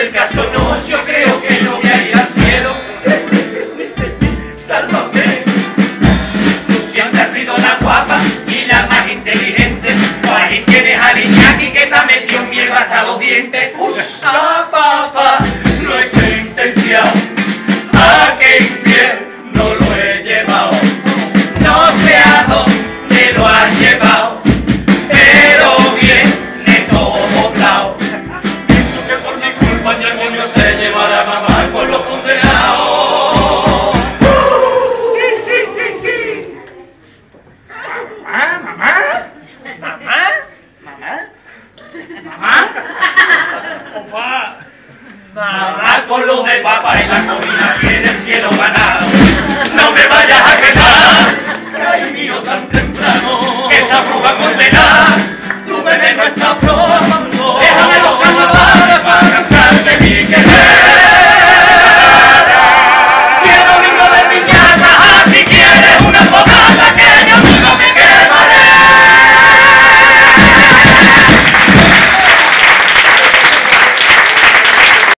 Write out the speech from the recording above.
del caso no, yo creo que no voy a ir al cielo. Sálvame. Tú siempre has sido la guapa y la más inteligente. Por ahí tienes a Iñaki que te ha metido miedo hasta los dientes. ¡Usa, papá! ganar con lo de papá y la comida en el cielo.